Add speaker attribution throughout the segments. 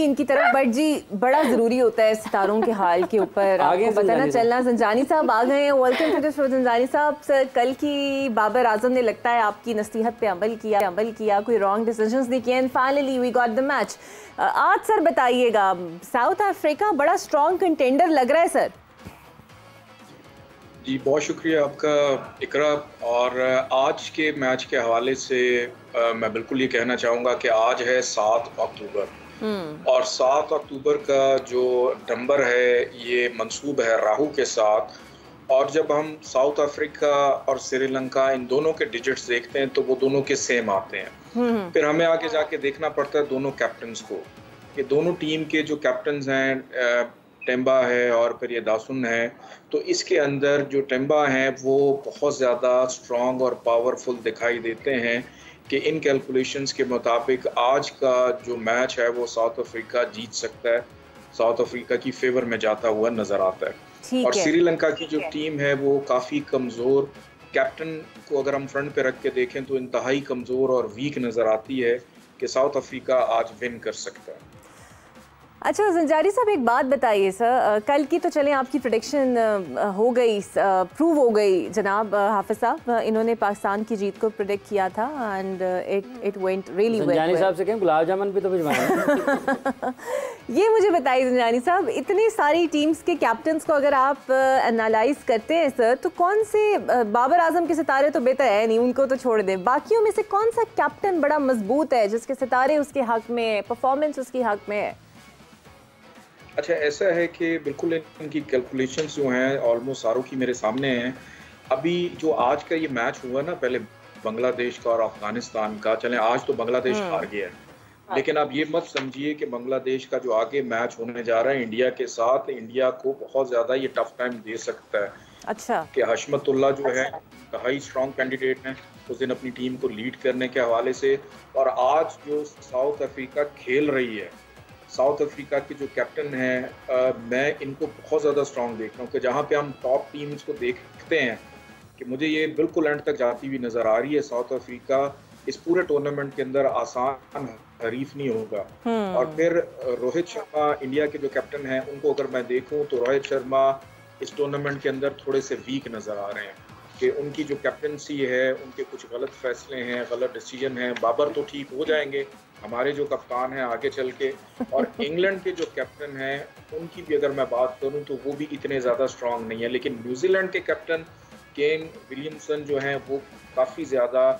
Speaker 1: इनकी तरफ़ बट जी बड़ा ज़रूरी होता है सितारों के हाल के ऊपर। आपको बताना चलना संजानी साहब आ गए हैं। Welcome to the show Sanjani साहब। सर कल की बाबर आज़म ने लगता है आपकी नसीहत पे अमल किया अमल किया कोई रॉन्ग डिसीजंस नहीं किए। And finally we got the match आज सर बताइएगा साउथ अफ्रीका बड़ा स्ट्रॉन्ग कंटेंडर लग रहा है सर
Speaker 2: जी बहुत शुक्रिया आपका इकरा। और आज के मैच के हवाले से आ, मैं बिल्कुल ये कहना चाहूँगा कि आज है सात अक्टूबर। और सात अक्टूबर का जो नंबर है ये मंसूब है राहु के साथ। और जब हम साउथ अफ्रीका और श्रीलंका इन दोनों के डिजिट्स देखते हैं तो वो दोनों के सेम आते हैं। हम्म। फिर हमें आगे जाके देखना पड़ता है दोनों कैप्टन को ये दोनों टीम के जो कैप्टन हैं टेम्बा है और फिर ये दासुन है। तो इसके अंदर जो टेम्बा हैं वो बहुत ज़्यादा स्ट्रॉन्ग और पावरफुल दिखाई देते हैं कि इन कैलकुलेशंस के मुताबिक आज का जो मैच है वो साउथ अफ्रीका जीत सकता है। साउथ अफ्रीका की फेवर में जाता हुआ नज़र आता है। और श्रीलंका की जो टीम है। वो काफ़ी कमज़ोर। कैप्टन को अगर हम फ्रंट पे रख के देखें तो इंतहाई कमज़ोर और वीक नज़र आती है कि साउथ अफ्रीका आज विन कर सकता है।
Speaker 1: अच्छा जंजारी साहब एक बात बताइए सर। कल की तो चलें आपकी प्रोडिक्शन हो गई प्रूव हो गई जनाब हाफिज साहब। इन्होंने पाकिस्तान की जीत को प्रोडिक्ट किया था and it it went really well
Speaker 3: Janjani साहब से कहें गुलाब जामुन भी तो भिजवाएँ।
Speaker 1: ये मुझे बताइए जंजानी साहब इतनी सारी टीम्स के कैप्टन्स को अगर आप एनालाइज करते हैं सर तो कौन से बाबर आज़म के सितारे तो बेहतर है नहीं उनको तो छोड़ दें। बाकियों में से कौन सा कैप्टन बड़ा मज़बूत है जिसके सितारे उसके हक में परफॉर्मेंस उसके हक में है?
Speaker 2: अच्छा ऐसा है कि बिल्कुल इनकी कैलकुलेशन जो हैं ऑलमोस्ट सारों की मेरे सामने हैं। अभी जो आज का ये मैच हुआ ना पहले बांग्लादेश का और अफ़गानिस्तान का चले आज तो बांग्लादेश हम्म। हार गया है। लेकिन आप ये मत समझिए कि बांग्लादेश का जो आगे मैच होने जा रहा है इंडिया के साथ इंडिया को बहुत ज़्यादा ये टफ टाइम दे सकता है।
Speaker 1: अच्छा।
Speaker 2: कि हशमतुल्ला जो अच्छा। है हाई स्ट्रॉन्ग कैंडिडेट हैं उस दिन अपनी टीम को लीड करने के हवाले से और आज जो साउथ अफ्रीका खेल रही है साउथ अफ्रीका के जो कैप्टन हैं मैं इनको बहुत ज़्यादा स्ट्रॉन्ग देख रहा हूँ कि जहाँ पे हम टॉप टीम्स को देखते हैं कि मुझे ये बिल्कुल एंड तक जाती हुई नज़र आ रही है। साउथ अफ्रीका इस पूरे टूर्नामेंट के अंदर आसान हरीफ नहीं होगा। हम्म। और फिर रोहित शर्मा इंडिया के जो कैप्टन हैं उनको अगर मैं देखूँ तो रोहित शर्मा इस टूर्नामेंट के अंदर थोड़े से वीक नज़र आ रहे हैं। कि उनकी जो कैप्टनसी है उनके कुछ गलत फैसले हैं गलत डिसीज़न हैं बाबर तो ठीक हो जाएँगे हमारे जो कप्तान हैं आगे चल के और इंग्लैंड के जो कैप्टन हैं उनकी भी अगर मैं बात करूँ तो वो भी इतने ज़्यादा स्ट्रांग नहीं है लेकिन न्यूजीलैंड के कैप्टन केन विलियमसन जो हैं वो काफ़ी ज़्यादा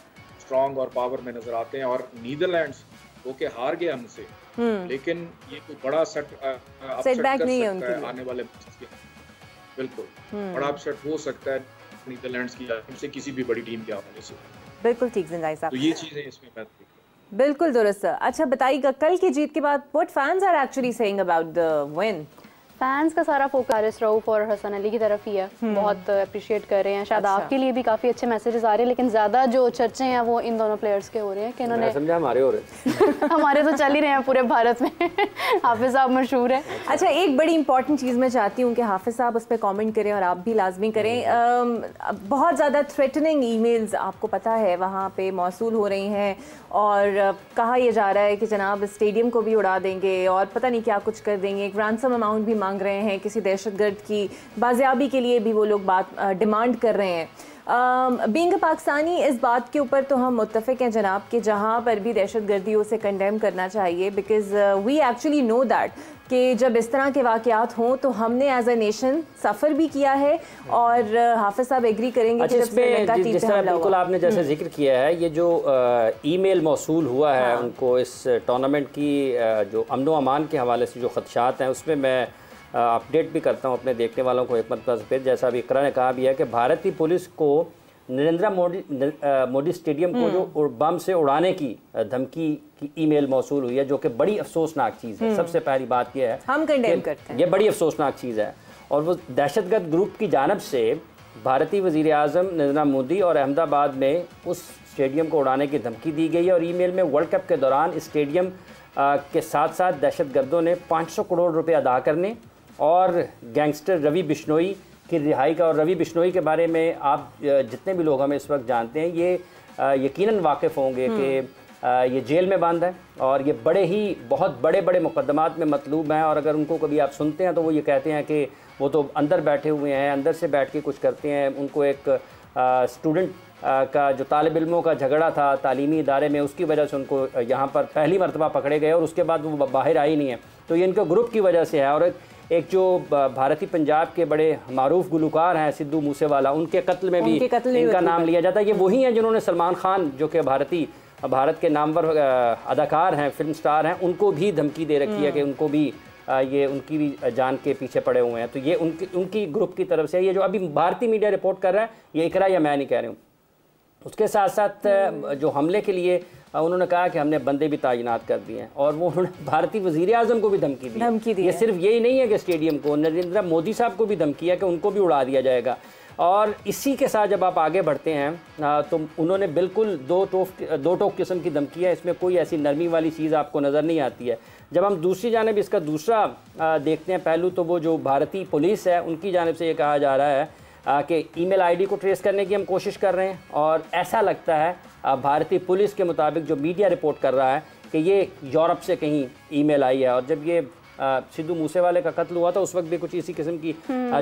Speaker 2: स्ट्रांग और पावर में नज़र आते हैं और नीदरलैंड्स वो के हार गए हमसे हम्म। लेकिन ये कोई बड़ा सेट
Speaker 1: सेटबैक नहीं है
Speaker 2: आने वाले बिल्कुल हम्म। बड़ा अपसेट हो सकता है नीदरलैंड्स की हमसे किसी भी बड़ी टीम के हवाले से
Speaker 1: बिल्कुल ठीक जिंदाई साहब।
Speaker 2: तो ये चीज़ें इसमें मैं
Speaker 1: बिल्कुल दुरुस्त। अच्छा बताइएगा कल की जीत के बाद what fans are actually saying about the win
Speaker 4: fans का सारा फोकस रऊफ और हसन अली की तरफ़ ही है। हम्म। बहुत अप्रिशिएट कर रहे हैं। शायद अच्छा। आपके लिए भी काफ़ी अच्छे मैसेजेस आ रहे हैं लेकिन ज़्यादा जो चर्चे हैं वो इन दोनों प्लेयर्स के हो रहे हैं कि इन्होंने
Speaker 3: समझा हमारे हो रहे
Speaker 4: हमारे तो चल ही रहे हैं पूरे भारत में। हाफिज साहब मशहूर है।
Speaker 1: अच्छा एक बड़ी इंपॉर्टेंट चीज़ मैं चाहती हूँ कि हाफिज साहब उस पर कॉमेंट करें और आप भी लाजमी करें। हम्म। बहुत ज़्यादा थ्रेटनिंग ई आपको पता है वहाँ पे मौसू हो रही हैं और कहा यह जा रहा है कि जनाब स्टेडियम को भी उड़ा देंगे और पता नहीं क्या कुछ कर देंगे। एक रैंसम अमाउंट भी मांग रहे हैं किसी दहशत गर्द की बाजियाबी के लिए भी वो लोग बात डिमांड कर रहे हैं बींग पाकिस्तानी इस बात के ऊपर तो हम मुतफ़ हैं जनाब कि जहाँ पर भी दहशत गर्दी उसे कंडेम करना चाहिए because we actually know that कि जब इस तरह के वाक़ात हों तो हमने एज अ नेशन सफ़र भी किया है और हाफिज साहब एग्री करेंगे
Speaker 3: अच्छा, कि जिस तरह बिल्कुल आपने जैसे हम्म। ज़िक्र किया है ये जो ईमेल मौसू हुआ है हाँ। उनको इस टूर्नामेंट की जो अमन अमान के हवाले से जो खदशात हैं उसमें मैं अपडेट भी करता हूँ अपने देखने वालों को एक मतलब फिर। जैसा अभी इकरा ने कहा भी है कि भारतीय पुलिस को नरेंद्र मोदी मोदी स्टेडियम को जो हम्म। बम से उड़ाने की धमकी की ईमेल मौसू हुई है जो कि बड़ी अफसोसनाक चीज़ है। हम्म। सबसे पहली बात यह है
Speaker 1: हम कंडेम करते हैं।
Speaker 3: ये बड़ी अफसोसनाक चीज़ है। और वो दहशतगर्द ग्रुप की जानब से भारतीय वज़ीर अजम नरेंद्र मोदी और अहमदाबाद में उस स्टेडियम को उड़ाने की धमकी दी गई है। और ईमेल में वर्ल्ड कप के दौरान स्टेडियम के साथ साथ दहशत गर्दों ने 500 करोड़ रुपए अदा करने और गैंगस्टर रवि बिश्नोई की रिहाई का और रवि बिश्नोई के बारे में आप जितने भी लोग हमें इस वक्त जानते हैं ये यकीनन वाकिफ़ होंगे कि ये जेल में बंद है और ये बड़े ही बहुत बड़े बड़े मुकदमात में मतलूब हैं और अगर उनको कभी आप सुनते हैं तो वो ये कहते हैं कि वो तो अंदर बैठे हुए हैं अंदर से बैठ के कुछ करते हैं। उनको एक स्टूडेंट का जो तालब इलमों का झगड़ा था तालीमी इदारे में उसकी वजह से उनको यहाँ पर पहली मरतबा पकड़े गए और उसके बाद वो बाहर आई नहीं है। तो ये इनके ग्रुप की वजह से है और एक एक जो भारतीय पंजाब के बड़े मरूफ गुलकार हैं सिद्धू मूसेवाला उनके कत्ल में भी कत्ल इनका नाम लिया जाता है। ये वही हैं जिन्होंने सलमान खान जो कि भारतीय भारत के नामवर अदाकार हैं फ़िल्म स्टार हैं उनको भी धमकी दे रखी है कि उनको भी ये उनकी भी जान के पीछे पड़े हुए हैं। तो ये उनकी उनकी ग्रुप की तरफ़ से ये जो अभी भारतीय मीडिया रिपोर्ट कर रहा है ये इकरा या मैं नहीं कह रही हूँ। उसके साथ साथ जो हमले के लिए उन्होंने कहा कि हमने बंदे भी तैनात कर दिए हैं और वो उन्होंने भारतीय वज़ीर अजम को भी धमकी दी। धमकी दी ये सिर्फ़ यही नहीं है कि स्टेडियम को नरेंद्र मोदी साहब को भी धमकी है कि उनको भी उड़ा दिया जाएगा। और इसी के साथ जब आप आगे बढ़ते हैं तो उन्होंने बिल्कुल दो टोक दो टोक किस्म की धमकी है। इसमें कोई ऐसी नरमी वाली चीज़ आपको नज़र नहीं आती है। जब हम दूसरी जानब इसका दूसरा देखते हैं पहलू तो वो जो भारतीय पुलिस है उनकी जानब से ये कहा जा रहा है कि ईमेल आईडी को ट्रेस करने की हम कोशिश कर रहे हैं और ऐसा लगता है भारतीय पुलिस के मुताबिक जो मीडिया रिपोर्ट कर रहा है कि ये यूरोप से कहीं ईमेल आई है और जब ये सिद्धू मूसे वाले का कत्ल हुआ था उस वक्त भी कुछ इसी किस्म की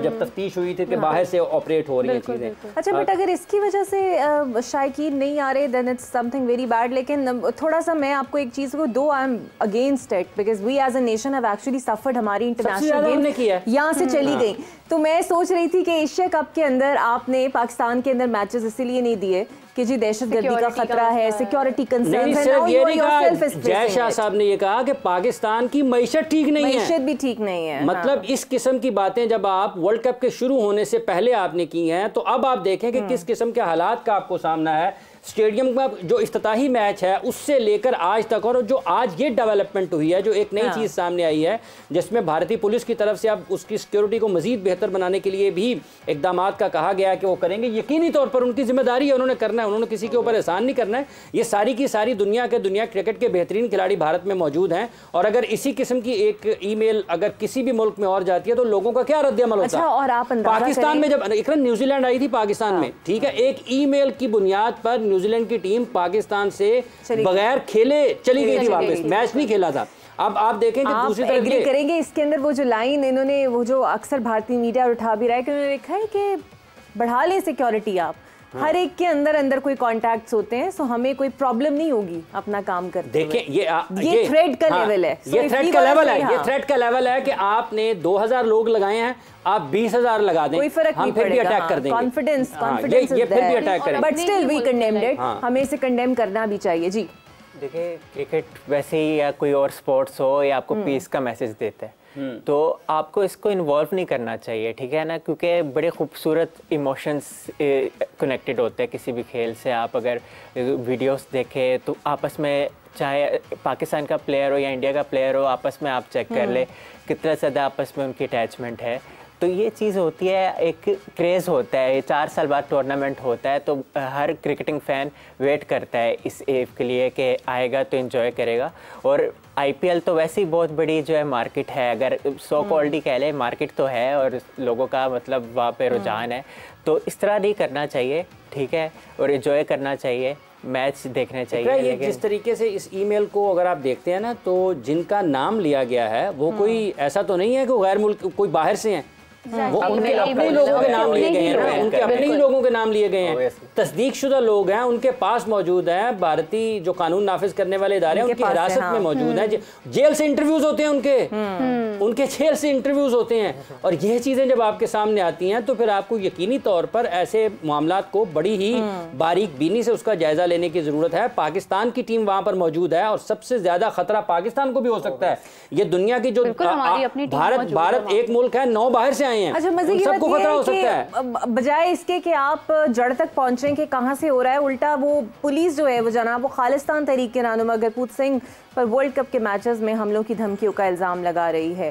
Speaker 3: जब तफ्तीश हुई थी कि हाँ। बाहर से ऑपरेट हो रही है चीज़ें।
Speaker 1: अच्छा बट अगर इसकी वजह से शायकीन नहीं आ रहे then it's something very bad लेकिन थोड़ा सा मैं आपको एक चीज़ को दो I am against it because we as a nation have actually suffered हमारी इंटरनेशनल गेम यहाँ से चली हाँ। गई। तो मैं सोच रही थी कि एशिया कप के अंदर आपने पाकिस्तान के अंदर मैचेस इसीलिए नहीं दिए कि जी दहशतगर्दी का खतरा है सिक्योरिटी कंसर्न
Speaker 3: जय शाह साहब ने ये कहा कि पाकिस्तान की मीशत ठीक नहीं
Speaker 1: है भी ठीक नहीं है
Speaker 3: मतलब हाँ। इस किस्म की बातें जब आप वर्ल्ड कप के शुरू होने से पहले आपने की हैं तो अब आप देखें कि हम्म। किस किस्म के हालात का आपको सामना है स्टेडियम का जो इफ्ताही मैच है उससे लेकर आज तक और जो आज ये डेवलपमेंट हुई है जो एक नई हाँ। चीज़ सामने आई है जिसमें भारतीय पुलिस की तरफ़ से अब उसकी सिक्योरिटी को मजीद बेहतर बनाने के लिए भी इकदाम का कहा गया है कि वो करेंगे। यकीनी तौर पर उनकी ज़िम्मेदारी है उन्होंने करना है उन्होंने किसी के ऊपर एहसान नहीं करना है। ये सारी की सारी दुनिया के दुनिया क्रिकेट के बेहतरीन खिलाड़ी भारत में मौजूद हैं और अगर इसी किस्म की एक ई अगर किसी भी मुल्क में और जाती है तो लोगों का क्या रद्द अमल होता? है अच्छा, और आप पाकिस्तान में जब एक न्यूजीलैंड आई थी पाकिस्तान में हाँ। ठीक है? एक ई की बुनियाद पर न्यूजीलैंड की टीम पाकिस्तान से बगैर खेले चली गई थी वापस। मैच नहीं खेला था। अब आप देखें कि दूसरी तरफ़
Speaker 1: ये करेंगे इसके अंदर वो जो लाइन इन्होंने वो जो अक्सर भारतीय मीडिया उठा भी रहा है कि उन्होंने लिखा है कि बढ़ा लें सिक्योरिटी आप। हर एक के अंदर अंदर कोई कॉन्टैक्ट्स होते हैं सो हमें कोई प्रॉब्लम नहीं होगी अपना काम करते
Speaker 3: देखिए ये आ,
Speaker 1: ये, ये थ्रेड का हाँ, लेवल है।
Speaker 3: ये थ्रेड का लेवल है हाँ। ये थ्रेड का लेवल है कि आपने 2000 लोग लगाए हैं आप 20000 लगा दें
Speaker 1: कोई फ़र्क
Speaker 3: हम फिर भी अटैक कर देंगे।
Speaker 1: कॉन्फिडेंस कॉन्फिडेंस ये फिर भी अटैक करेंगे। But still we condemned it हमें इसे कंडेम करना भी चाहिए जी।
Speaker 5: देखिए क्रिकेट वैसे ही या कोई और स्पोर्ट्स हो या आपको पीस हम्म। का मैसेज देता है। तो आपको इसको इन्वॉल्व नहीं करना चाहिए ठीक है ना? क्योंकि बड़े खूबसूरत इमोशंस कनेक्टेड होते हैं किसी भी खेल से। आप अगर वीडियोस देखें तो आपस में चाहे पाकिस्तान का प्लेयर हो या इंडिया का प्लेयर हो आपस में आप चेक कर हम्म। ले कितना ज़्यादा आपस में उनकी अटैचमेंट है। तो ये चीज़ होती है एक क्रेज़ होता है चार साल बाद टूर्नामेंट होता है तो हर क्रिकेटिंग फ़ैन वेट करता है इस एव के लिए कि आएगा तो इन्जॉय करेगा और आईपीएल तो वैसे ही बहुत बड़ी जो है मार्केट है अगर सो क्वालिटी हम्म। कह ले मार्केट तो है और लोगों का मतलब वहाँ पे हम्म। रुझान है तो इस तरह नहीं करना चाहिए ठीक है और इन्जॉय करना चाहिए मैच देखने चाहिए
Speaker 3: ये जिस तरीके से इस ईमेल को अगर आप देखते हैं ना तो जिनका नाम लिया गया है वो हम्म। कोई ऐसा तो नहीं है कि गैर मुल्क कोई बाहर से हैं उनके अपने लोगों के नाम लिए गए हैं उनके अपने ही लोगों के नाम लिए गए हैं। तस्दीक शुदा लोग हैं उनके पास मौजूद हैं भारतीय जो कानून नाफिज करने वाले इदारे उनकी हिरासत हाँ। में मौजूद हैं। हम्म। जेल से इंटरव्यूज़ होते हैं उनके। हम्म। उनके जेल से इंटरव्यूज़ होते हैं। और यह चीज़ें जब आपके सामने आती हैं तो फिर आपको यकीनी तौर पर ऐसे मामला को बड़ी ही हम्म। बारीक बीनी से उसका जायजा लेने की ज़रूरत है। पाकिस्तान की टीम वहाँ पर मौजूद है और सबसे ज़्यादा खतरा पाकिस्तान को भी हो सकता है। ये दुनिया की जो भारत भारत एक मुल्क है नौ बाहर से आए हैं।
Speaker 1: अच्छा मज़े की बात खतरा हो सकता है। बजाय इसके कि आप जड़ तक पहुँचे कि कहाँ से हो रहा है। उल्टा वो पुलिस जो है, वो जनाब, वो खालिस्तान तरीके नानुमा गरपूत सिंह पर वर्ल्ड कप के मैचेस में हमलों की धमकियों का इल्ज़ाम लगा रही है।